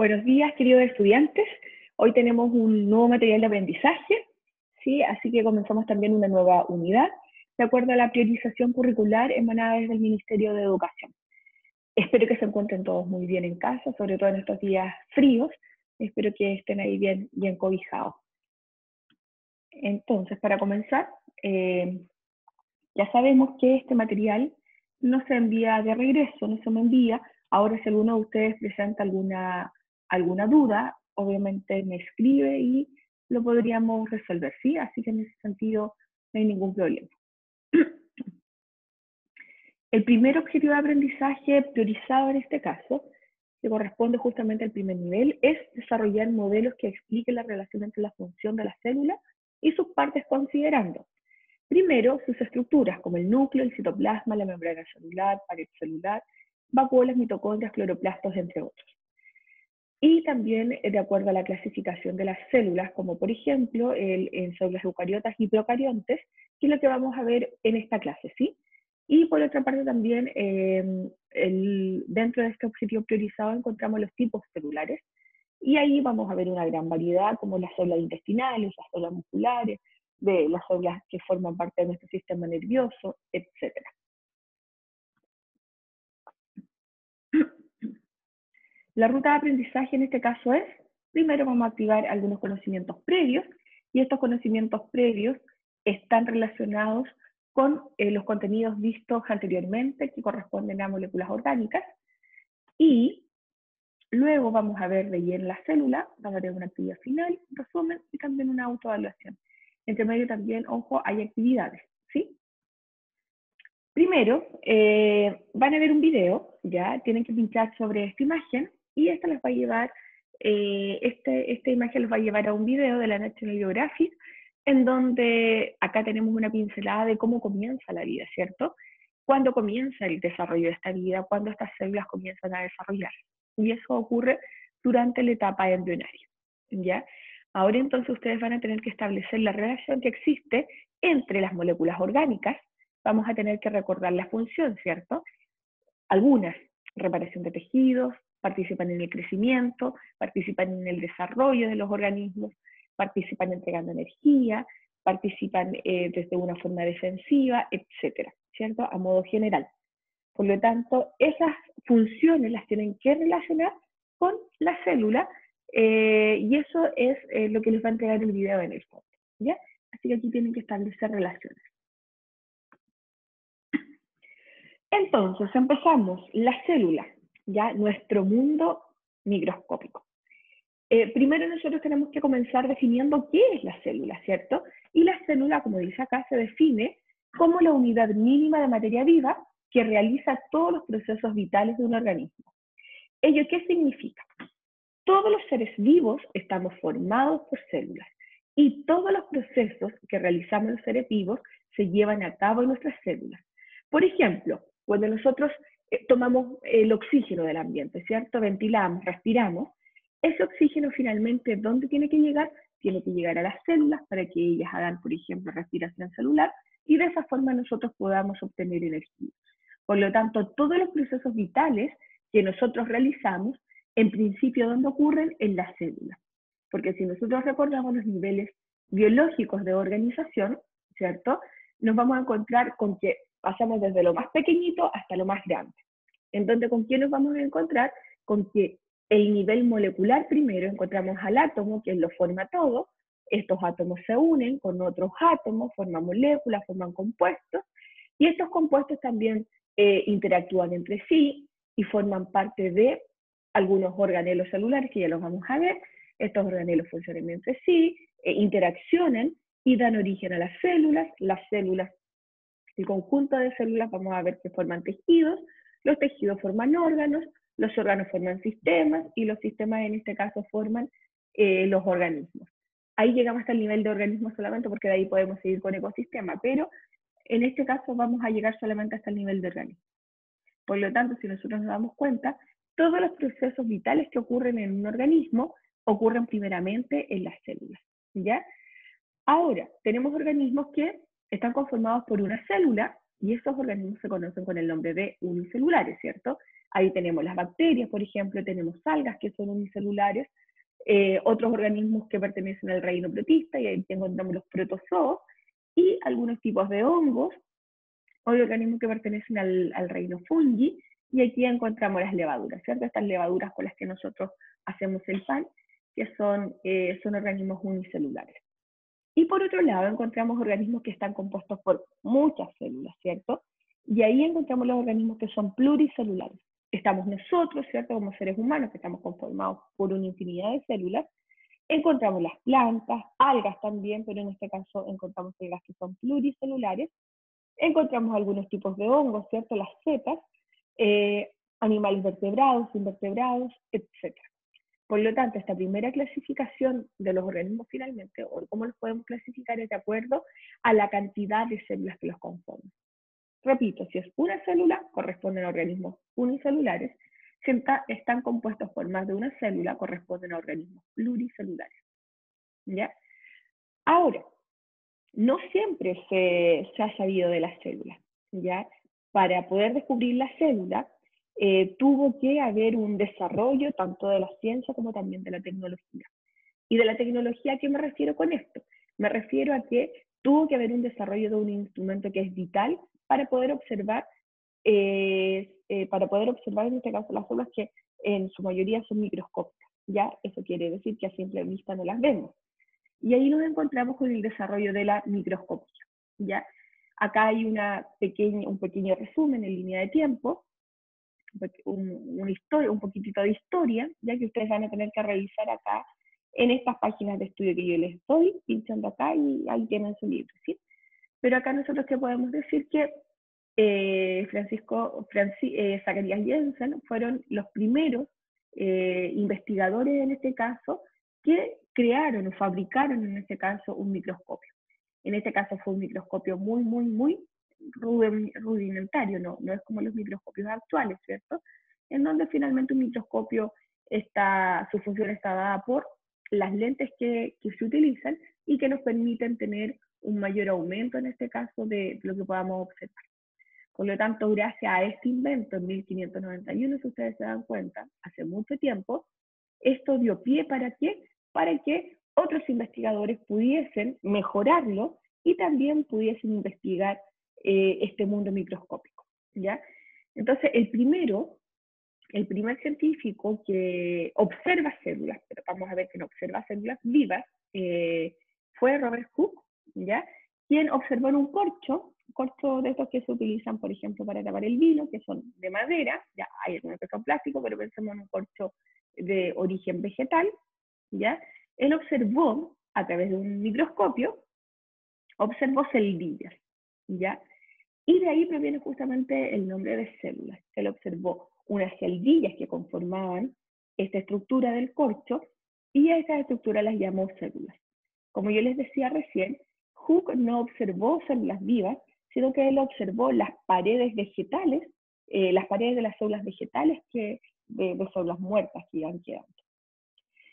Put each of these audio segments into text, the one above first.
Buenos días, queridos estudiantes. Hoy tenemos un nuevo material de aprendizaje, ¿sí? así que comenzamos también una nueva unidad, de acuerdo a la priorización curricular emanada desde el Ministerio de Educación. Espero que se encuentren todos muy bien en casa, sobre todo en estos días fríos. Espero que estén ahí bien, bien cobijados. Entonces, para comenzar, eh, ya sabemos que este material no se envía de regreso, no se me envía. Ahora, si alguno de ustedes presenta alguna alguna duda, obviamente me escribe y lo podríamos resolver, ¿sí? Así que en ese sentido no hay ningún problema. El primer objetivo de aprendizaje priorizado en este caso, que corresponde justamente al primer nivel, es desarrollar modelos que expliquen la relación entre la función de la célula y sus partes considerando, primero, sus estructuras, como el núcleo, el citoplasma, la membrana celular, pared celular, vacuolas, mitocondrias, cloroplastos, entre otros y también eh, de acuerdo a la clasificación de las células, como por ejemplo en células eucariotas y procariontes, que es lo que vamos a ver en esta clase, ¿sí? Y por otra parte también, em, dentro de este objetivo priorizado encontramos los tipos celulares, y ahí vamos a ver una gran variedad, como las células intestinales, las células musculares, de las células que forman parte de nuestro sistema nervioso, etcétera. La ruta de aprendizaje en este caso es, primero vamos a activar algunos conocimientos previos y estos conocimientos previos están relacionados con eh, los contenidos vistos anteriormente que corresponden a moléculas orgánicas y luego vamos a ver de lleno la célula, vamos a tener una actividad final, un resumen y también una autoevaluación. Entre medio también, ojo, hay actividades, ¿sí? Primero, eh, van a ver un video, ya, tienen que pinchar sobre esta imagen y esta va a llevar, eh, este, esta imagen les va a llevar a un video de la National Geographic, en donde acá tenemos una pincelada de cómo comienza la vida, ¿cierto? Cuándo comienza el desarrollo de esta vida, cuándo estas células comienzan a desarrollarse. Y eso ocurre durante la etapa embrionaria, ¿ya? Ahora entonces ustedes van a tener que establecer la relación que existe entre las moléculas orgánicas, vamos a tener que recordar la función, ¿cierto? Algunas, reparación de tejidos, participan en el crecimiento, participan en el desarrollo de los organismos, participan entregando energía, participan eh, desde una forma defensiva, etcétera, ¿cierto? A modo general. Por lo tanto, esas funciones las tienen que relacionar con la célula eh, y eso es eh, lo que les va a entregar el video en el fondo, ¿ya? Así que aquí tienen que establecer relaciones. Entonces, empezamos. La célula ya nuestro mundo microscópico. Eh, primero nosotros tenemos que comenzar definiendo qué es la célula, ¿cierto? Y la célula, como dice acá, se define como la unidad mínima de materia viva que realiza todos los procesos vitales de un organismo. ¿Ello qué significa? Todos los seres vivos estamos formados por células y todos los procesos que realizamos los seres vivos se llevan a cabo en nuestras células. Por ejemplo, cuando nosotros eh, tomamos el oxígeno del ambiente, ¿cierto? Ventilamos, respiramos. Ese oxígeno finalmente, ¿dónde tiene que llegar? Tiene que llegar a las células para que ellas hagan, por ejemplo, respiración celular y de esa forma nosotros podamos obtener energía. Por lo tanto, todos los procesos vitales que nosotros realizamos, en principio, ¿dónde ocurren? En las células. Porque si nosotros recordamos los niveles biológicos de organización, ¿cierto? Nos vamos a encontrar con que pasamos desde lo más pequeñito hasta lo más grande. Entonces, ¿con qué nos vamos a encontrar? Con que el nivel molecular primero encontramos al átomo, que lo forma todo, estos átomos se unen con otros átomos, forman moléculas, forman compuestos, y estos compuestos también eh, interactúan entre sí y forman parte de algunos organelos celulares, que ya los vamos a ver. Estos organelos funcionan entre sí, eh, interaccionan y dan origen a las células. Las células el conjunto de células vamos a ver que forman tejidos, los tejidos forman órganos, los órganos forman sistemas y los sistemas en este caso forman eh, los organismos. Ahí llegamos hasta el nivel de organismos solamente porque de ahí podemos seguir con ecosistema, pero en este caso vamos a llegar solamente hasta el nivel de organismo. Por lo tanto, si nosotros nos damos cuenta, todos los procesos vitales que ocurren en un organismo ocurren primeramente en las células. ¿ya? Ahora, tenemos organismos que están conformados por una célula y estos organismos se conocen con el nombre de unicelulares, ¿cierto? Ahí tenemos las bacterias, por ejemplo, tenemos algas que son unicelulares, eh, otros organismos que pertenecen al reino protista, y ahí encontramos los protozoos, y algunos tipos de hongos, o organismos que pertenecen al, reino fungi, y aquí encontramos las levaduras, ¿cierto? Estas levaduras con las que nosotros hacemos el pan, que son, eh, son organismos unicelulares. Y por otro lado, encontramos organismos que están compuestos por muchas células, ¿cierto? Y ahí encontramos los organismos que son pluricelulares. Estamos nosotros, ¿cierto? Como seres humanos, que estamos conformados por una infinidad de células. Encontramos las plantas, algas también, pero en este caso encontramos algas que son pluricelulares. Encontramos algunos tipos de hongos, ¿cierto? Las setas, eh, animales vertebrados, invertebrados, etc. Por lo tanto, esta primera clasificación de los organismos finalmente, o cómo los podemos clasificar, es de acuerdo a la cantidad de células que los conforman. Repito, si es una célula, corresponden a organismos unicelulares. Si están compuestos por más de una célula, corresponden a organismos pluricelulares. ¿Ya? Ahora, no siempre se, se ha sabido de las células. ¿ya? para poder descubrir la célula, eh, tuvo que haber un desarrollo tanto de la ciencia como también de la tecnología. ¿Y de la tecnología a qué me refiero con esto? Me refiero a que tuvo que haber un desarrollo de un instrumento que es vital para poder observar, eh, eh, para poder observar en este caso las células que en su mayoría son microscópicas. ¿ya? Eso quiere decir que a simple vista no las vemos. Y ahí nos encontramos con el desarrollo de la microscopía. ¿ya? Acá hay una pequeña, un pequeño resumen en línea de tiempo, un, una historia, un poquitito de historia, ya que ustedes van a tener que revisar acá en estas páginas de estudio que yo les estoy pinchando acá y ahí tienen su libro, ¿sí? Pero acá nosotros que podemos decir que eh, Francisco, Francis, eh, Zacarías Jensen fueron los primeros eh, investigadores en este caso que crearon o fabricaron en este caso un microscopio. En este caso fue un microscopio muy, muy, muy rudimentario, no, no es como los microscopios actuales, ¿cierto? En donde finalmente un microscopio está, su función está dada por las lentes que, que se utilizan y que nos permiten tener un mayor aumento en este caso de lo que podamos observar. Por lo tanto, gracias a este invento en 1591, si ustedes se dan cuenta, hace mucho tiempo, esto dio pie para qué? Para que otros investigadores pudiesen mejorarlo y también pudiesen investigar eh, este mundo microscópico. ¿ya? Entonces, el primero, el primer científico que observa células, pero vamos a ver que no observa células vivas, eh, fue Robert Hooke, ¿ya? quien observó en un corcho, corcho de estos que se utilizan, por ejemplo, para tapar el vino, que son de madera, ya hay algunos que son plásticos, pero pensemos en un corcho de origen vegetal, ¿ya? Él observó, a través de un microscopio, observó celdillas, ¿ya? Y de ahí proviene justamente el nombre de células. Él observó unas celdillas que conformaban esta estructura del corcho y a esa estructura las llamó células. Como yo les decía recién, Hooke no observó células vivas, sino que él observó las paredes vegetales, eh, las paredes de las células vegetales que, de, de células muertas que iban quedando.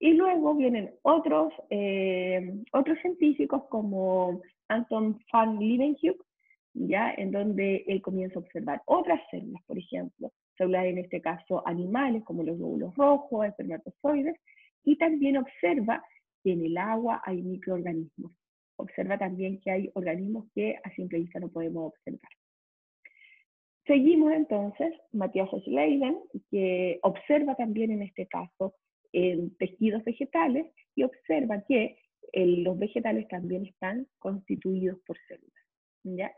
Y luego vienen otros, eh, otros científicos como Anton van Leeuwenhoek, ¿ya? en donde él comienza a observar otras células, por ejemplo, células en este caso animales como los glóbulos rojos, espermatozoides, y también observa que en el agua hay microorganismos. Observa también que hay organismos que a simple vista no podemos observar. Seguimos entonces, Matías Schleiden, que observa también en este caso en tejidos vegetales y observa que los vegetales también están constituidos por células. ¿ya?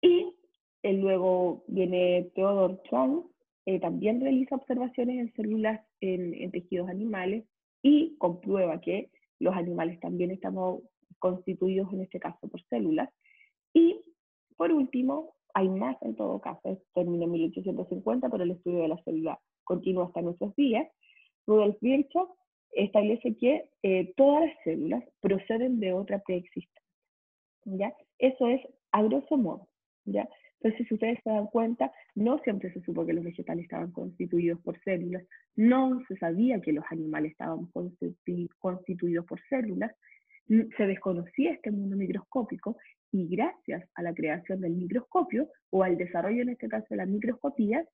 Y eh, luego viene Theodor Chong, eh, también realiza observaciones en células en, en, tejidos animales y comprueba que los animales también estamos constituidos en este caso por células. Y por último, hay más en todo caso, termina en 1850, pero el estudio de la célula continúa hasta nuestros días, Rudolf Virchow establece que eh, todas las células proceden de otra preexistente. ¿ya? Eso es a grosso modo. ¿Ya? Entonces, si ustedes se dan cuenta, no siempre se supo que los vegetales estaban constituidos por células, no se sabía que los animales estaban constituidos por células, se desconocía este mundo microscópico y gracias a la creación del microscopio o al desarrollo en este caso de la microscopía,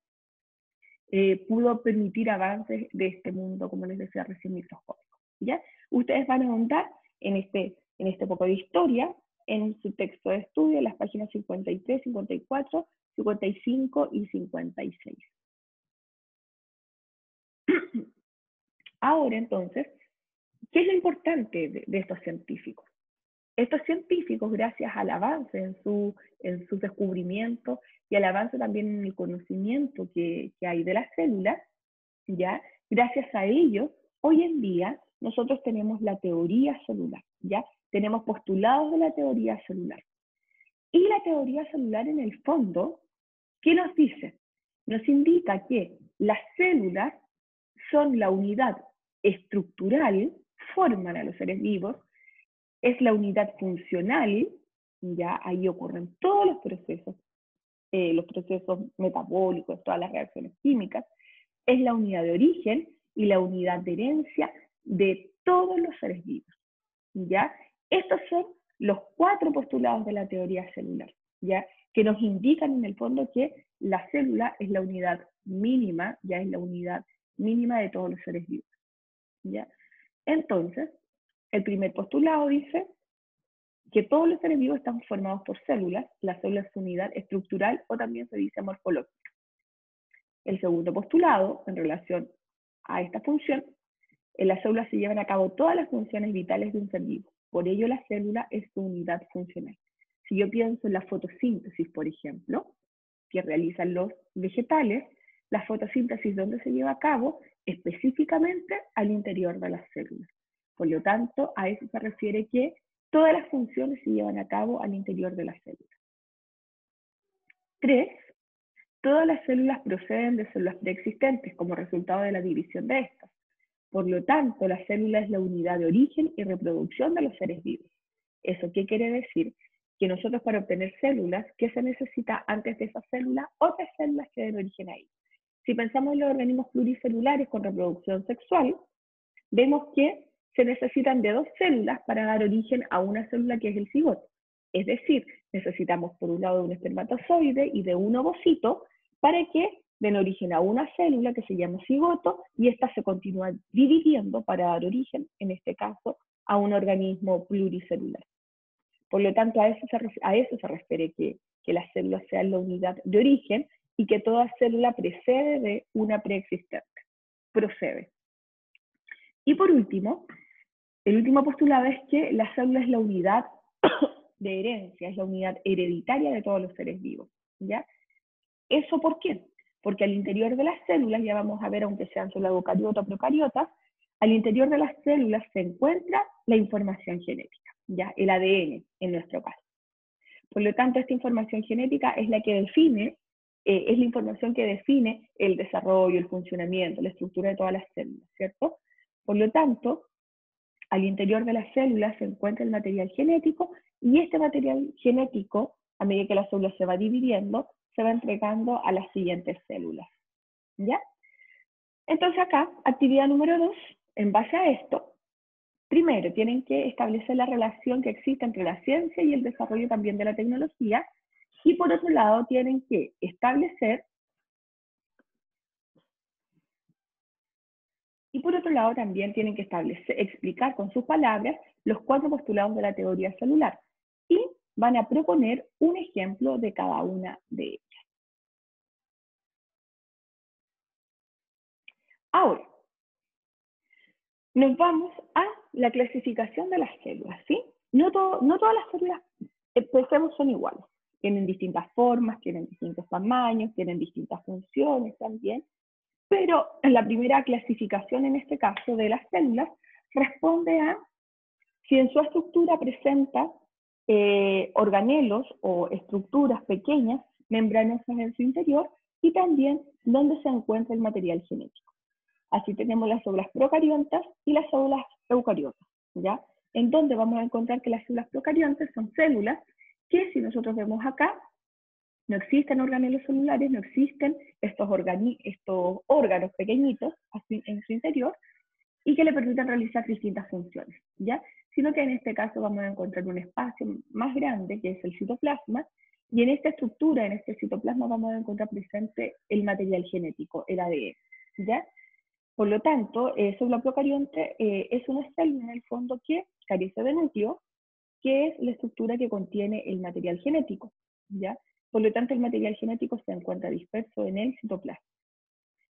eh, pudo permitir avances de este mundo, como les decía recién, microscópico. ¿ya? Ustedes van a ahondar en este, en este poco de historia, en su texto de estudio, las páginas 53, 54, 55 y 56. Ahora entonces, ¿qué es lo importante de, estos científicos? Estos científicos, gracias al avance en, su, en sus descubrimientos y al avance también en el conocimiento que, que hay de las células, ¿ya? gracias a ellos, hoy en día nosotros tenemos la teoría celular, ¿ya? Tenemos postulados de la teoría celular. Y la teoría celular en el fondo, ¿qué nos dice? Nos indica que las células son la unidad estructural, forman a los seres vivos, es la unidad funcional, ya ahí ocurren todos los procesos, eh, los procesos metabólicos, todas las reacciones químicas, es la unidad de origen y la unidad de herencia de todos los seres vivos. ¿ya? Estos son los cuatro postulados de la teoría celular, ¿ya? que nos indican en el fondo que la célula es la unidad mínima, ya es la unidad mínima de todos los seres vivos. ¿ya? Entonces, el primer postulado dice que todos los seres vivos están formados por células, la célula es unidad estructural o también se dice morfológica. El segundo postulado, en relación a esta función, en la célula se llevan a cabo todas las funciones vitales de un ser vivo. Por ello, la célula es su unidad funcional. Si yo pienso en la fotosíntesis, por ejemplo, que realizan los vegetales, la fotosíntesis, ¿dónde se lleva a cabo? Específicamente al interior de las células. Por lo tanto, a eso se refiere que todas las funciones se llevan a cabo al interior de las células. Tres, todas las células proceden de células preexistentes como resultado de la división de estas. Por lo tanto, la célula es la unidad de origen y reproducción de los seres vivos. ¿Eso qué quiere decir? Que nosotros para obtener células, ¿qué se necesita antes de esa célula? Otras células que den origen ahí. Si pensamos en los organismos pluricelulares con reproducción sexual, vemos que se necesitan de dos células para dar origen a una célula que es el cigoto. Es decir, necesitamos por un lado de un espermatozoide y de un ovocito para que den origen a una célula que se llama cigoto y esta se continúa dividiendo para dar origen, en este caso, a un organismo pluricelular. Por lo tanto, a eso se, refiere que, que las células sean la unidad de origen y que toda célula precede de una preexistente. Procede. Y por último, el último postulado es que la célula es la unidad de herencia, es la unidad hereditaria de todos los seres vivos. ¿ya? ¿Eso por qué? Porque al interior de las células, ya vamos a ver, aunque sean solo eucariotas o procariotas, al interior de las células se encuentra la información genética, ya el ADN en nuestro caso. Por lo tanto, esta información genética es la que define, eh, es la información que define el desarrollo, el funcionamiento, la estructura de todas las células, ¿cierto? Por lo tanto, al interior de las células se encuentra el material genético y este material genético, a medida que la célula se va dividiendo, se va entregando a las siguientes células. ¿Ya? Entonces acá, actividad número dos, en base a esto, primero tienen que establecer la relación que existe entre la ciencia y el desarrollo también de la tecnología, y por otro lado tienen que establecer, y por otro lado también tienen que establecer, explicar con sus palabras los cuatro postulados de la teoría celular, y van a proponer un ejemplo de cada una de ellas. Ahora, nos vamos a la clasificación de las células, ¿sí? No, todas las células, eh, pensemos, son iguales. Tienen distintas formas, tienen distintos tamaños, tienen distintas funciones también, pero la primera clasificación en este caso de las células responde a si en su estructura presenta eh, organelos o estructuras pequeñas, membranosas en su interior, y también dónde se encuentra el material genético. Así tenemos las células procariontas y las células eucariotas, ¿ya? En donde vamos a encontrar que las células procariontas son células que, si nosotros vemos acá, no existen organelos celulares, no existen estos, estos órganos pequeñitos en su interior y que le permiten realizar distintas funciones, ¿ya? Sino que en este caso vamos a encontrar un espacio más grande, que es el citoplasma, Y en esta estructura, en este citoplasma, vamos a encontrar presente el material genético, el ADN. ¿ya? Por lo tanto, el célula procarionte eh, es una célula en el fondo que carece de núcleo, que es la estructura que contiene el material genético. ¿ya? Por lo tanto, el material genético se encuentra disperso en el citoplasma.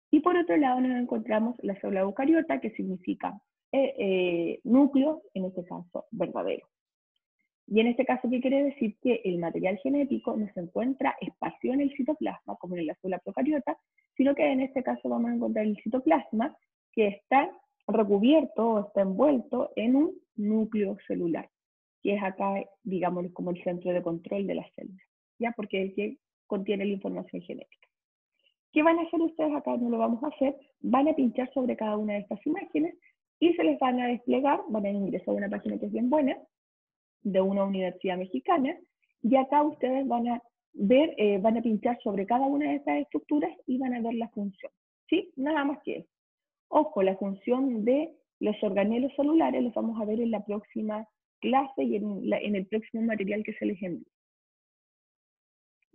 Y por otro lado nos encontramos la célula eucariota, que significa eh, eh, núcleo, en este caso verdadero. Y en este caso, ¿qué quiere decir? Que el material genético no se encuentra espacio en el citoplasma, como en la célula procariota, sino que en este caso vamos a encontrar el citoplasma que está recubierto o está envuelto en un núcleo celular, que es acá, digamos, como el centro de control de las células, ¿ya? Porque es el que contiene la información genética. ¿Qué van a hacer ustedes acá? No lo vamos a hacer. Van a pinchar sobre cada una de estas imágenes y se les van a desplegar, van a ingresar a una página que es bien buena, de una universidad mexicana, y acá ustedes van a ver, eh, van a pinchar sobre cada una de estas estructuras y van a ver la función. ¿Sí? Nada más que eso. Ojo, la función de los organelos celulares los vamos a ver en la próxima clase y en, en el próximo material que se les envíe.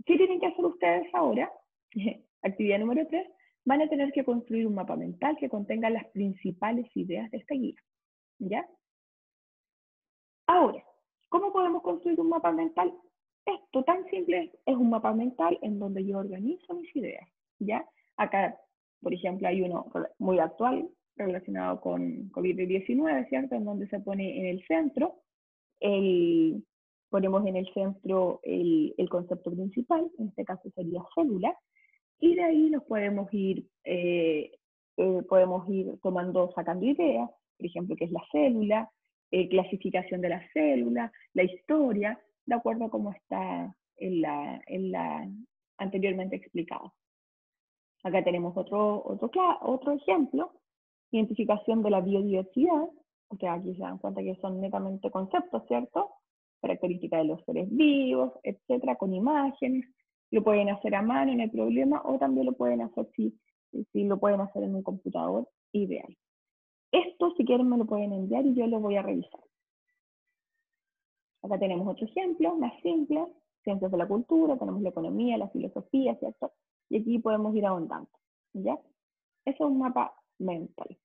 ¿Qué tienen que hacer ustedes ahora? Actividad número 3. Van a tener que construir un mapa mental que contenga las principales ideas de esta guía. ¿Ya? Ahora, ¿cómo podemos construir un mapa mental? Esto tan simple es un mapa mental en donde yo organizo mis ideas. ¿Ya? Acá, por ejemplo, hay uno muy actual relacionado con COVID-19, ¿cierto? En donde se pone en el centro, el, ponemos en el centro el, el concepto principal, en este caso sería célula, y de ahí nos podemos ir, eh, eh, podemos ir tomando, sacando ideas, por ejemplo, qué es la célula, eh, clasificación de la célula, la historia, de acuerdo a cómo está en la, en la anteriormente explicado. Acá tenemos otro, otro, otro ejemplo, identificación de la biodiversidad, o sea, aquí se dan cuenta que son netamente conceptos, ¿cierto? Características de los seres vivos, etcétera, con imágenes, lo pueden hacer a mano, no hay problema, o también lo pueden hacer si, si lo pueden hacer en un computador, ideal. Esto, si quieren, me lo pueden enviar y yo lo voy a revisar. Acá tenemos otro ejemplo, más simple, ciencias de la cultura, tenemos la economía, la filosofía, ¿cierto? Y aquí podemos ir ahondando, ¿ya? Eso es un mapa mental,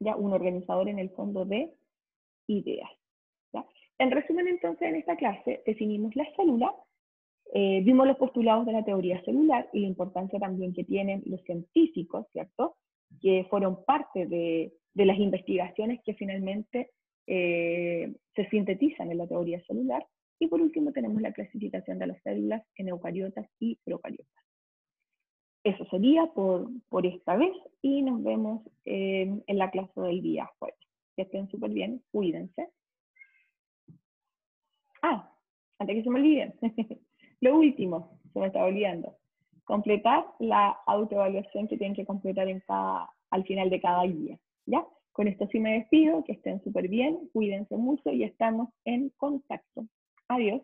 ¿ya? Un organizador en el fondo de ideas, ¿ya? En resumen, entonces, en esta clase definimos la célula eh, vimos los postulados de la teoría celular y la importancia también que tienen los científicos, ¿cierto? Que fueron parte de, las investigaciones que finalmente eh, se sintetizan en la teoría celular. Y por último tenemos la clasificación de las células en eucariotas y procariotas. Eso sería por, por esta vez y nos vemos en la clase del día jueves. Que estén súper bien, cuídense. Ah, antes que se me olviden. Lo último, se me está olvidando, completar la autoevaluación que tienen que completar en cada, al final de cada guía. ¿ya? Con esto sí me despido, que estén súper bien, cuídense mucho y estamos en contacto. Adiós.